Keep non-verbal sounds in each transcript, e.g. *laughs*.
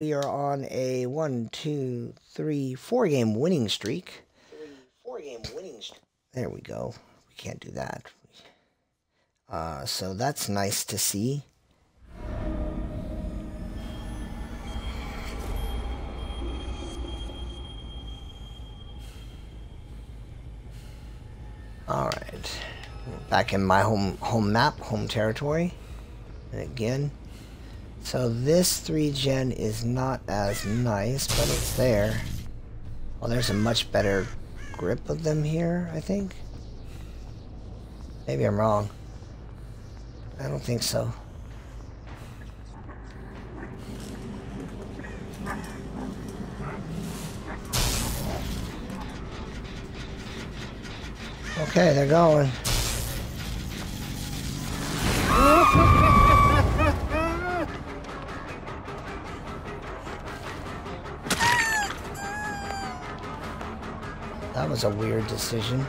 We are on a one, two, three, four game winning streak. Four game winning streak. There we go. We can't do that. Uh, so that's nice to see. All right, back in my home home map, home territory, and again. So this 3 gen is not as nice, but it's there. Well, there's a much better grip of them here, I think. Maybe I'm wrong. I don't think so. Okay, they're going. Was a weird decision.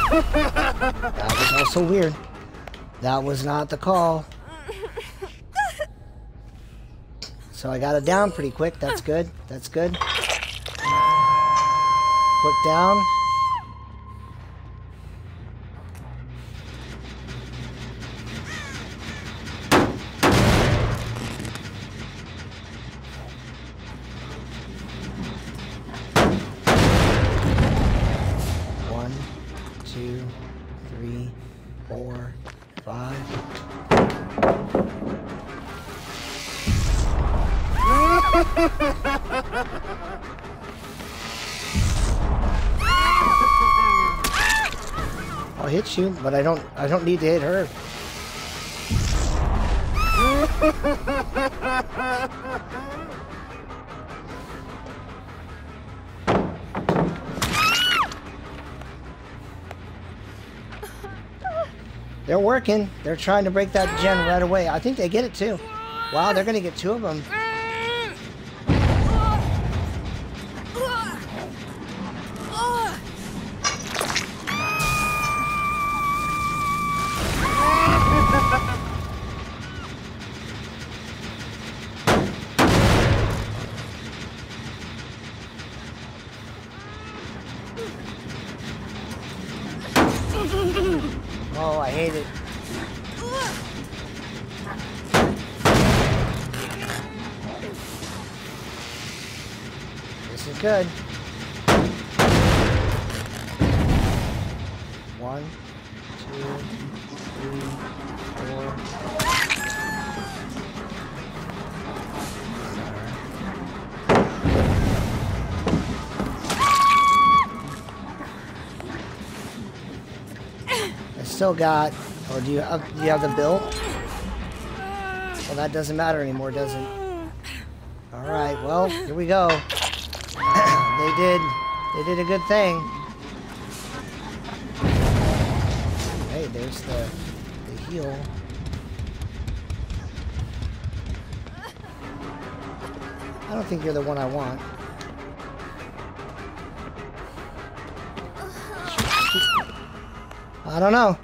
That was also weird. That was not the call. So I got it down pretty quick. That's good. That's good. Quick down. Hit you, but I don't I don't need to hit her. They're working. They're trying to break that gen right away. I think they get it too. Wow, they're gonna get two of them. Oh, I hate it. This is good. One, two, three, four. Still got, or do you have, do you have the bill? Well, that doesn't matter anymore, does it? All right, well, here we go. *coughs* they did, they did a good thing. Hey, there's the, the heal. I don't think you're the one I want. I don't know.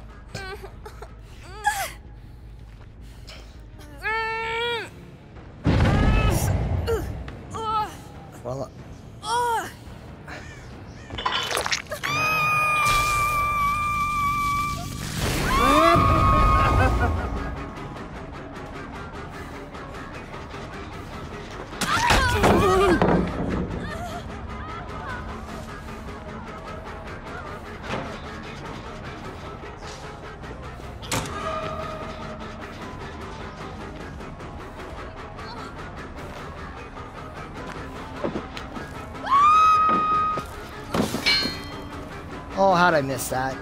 Oh, I missed that?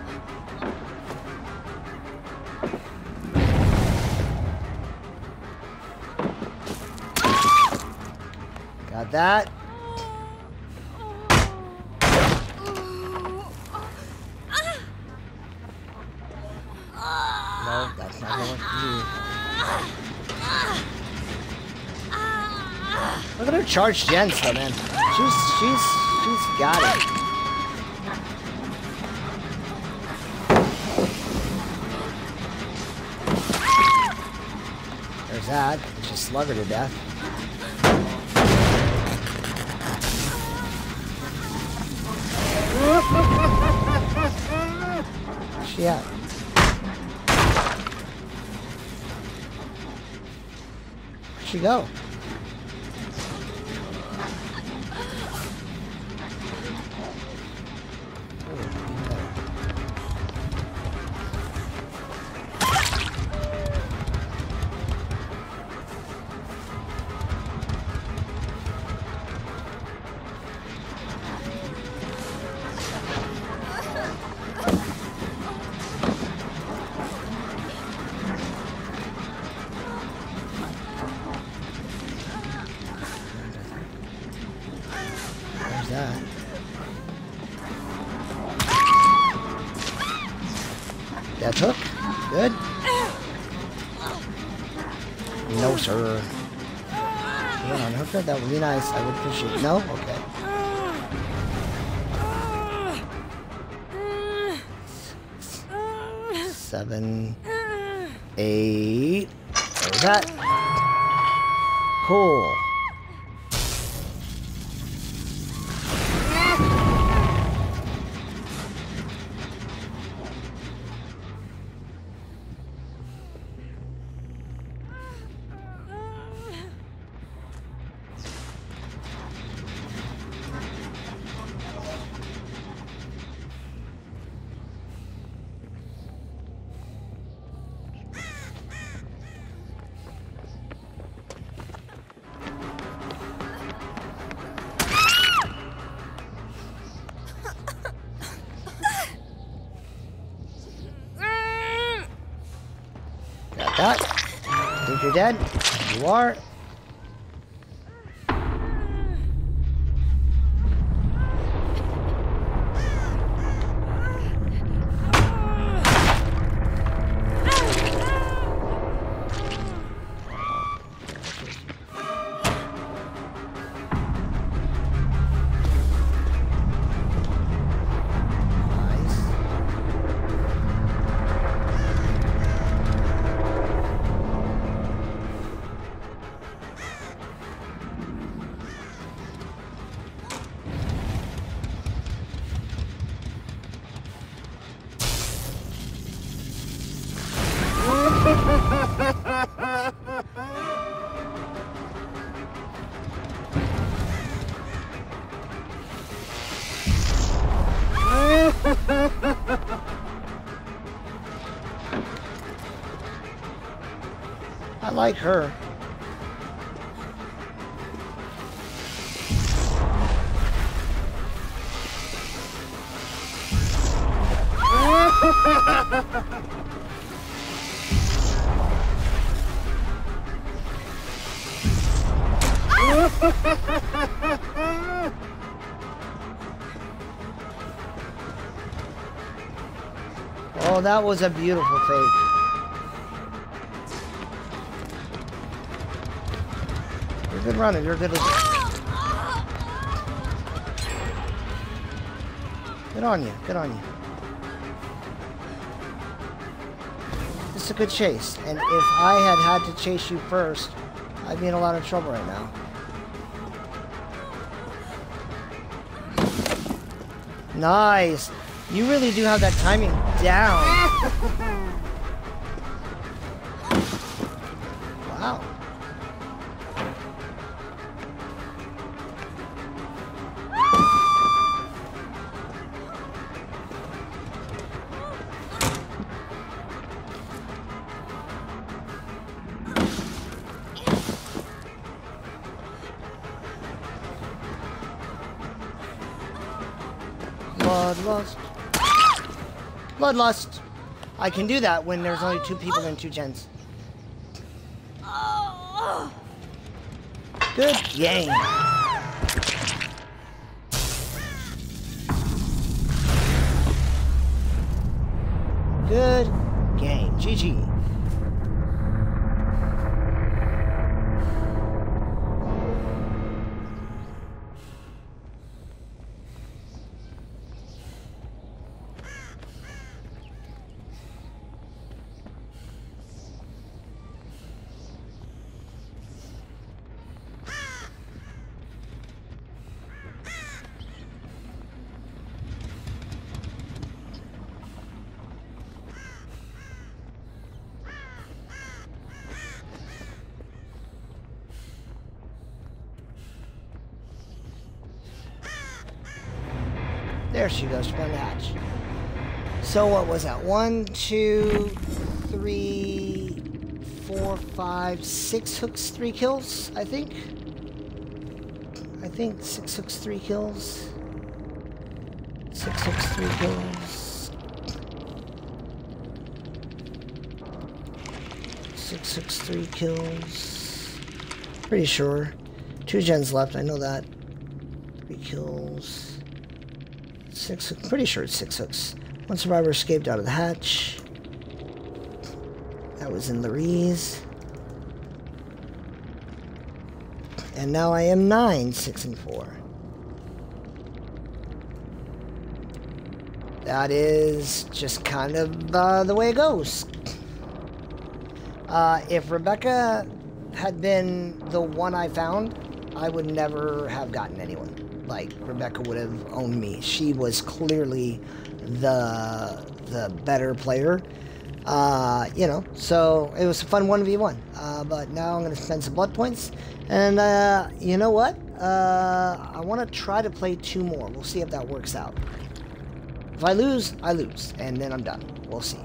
Got that. No, that's not work for you. Look at her charged gens though, man. She's she's she's got it. There's that. Just slug her to death. *laughs* She at? Where'd she go? That hook? Good. No, sir. Want to unhook her? That would be nice. I would appreciate No? Okay. Seven. Eight. There's that. Cool. Got that. Think you're dead? You are. Like her. *laughs* Oh, that was a beautiful fake. Good running. You're good. Good on you. Good on you. It's a good chase. And if I had had to chase you first, I'd be in a lot of trouble right now. Nice. You really do have that timing down. *laughs* Wow. Bloodlust. Bloodlust. I can do that when there's only two people and two gens. Good game. Good game. GG. There she goes. She found the hatch. So what was that? One, two, three, four, five, six hooks, three kills, I think. I think six hooks, three kills. Six hooks, three kills. Six hooks, three kills. Pretty sure. Two gens left, I know that. Three kills. Six pretty sure it's six hooks. One survivor escaped out of the hatch. That was in Laree's. And now I am nine, six, and four. That is just kind of uh, the way it goes. Uh, if Rebecca had been the one I found, I would never have gotten anyone. Like Rebecca would have owned me. She was clearly the the better player. Uh, you know, so it was a fun 1v1. Uh, but now I'm going to spend some blood points. And uh, you know what? Uh, I want to try to play two more. We'll see if that works out. If I lose, I lose. And then I'm done. We'll see.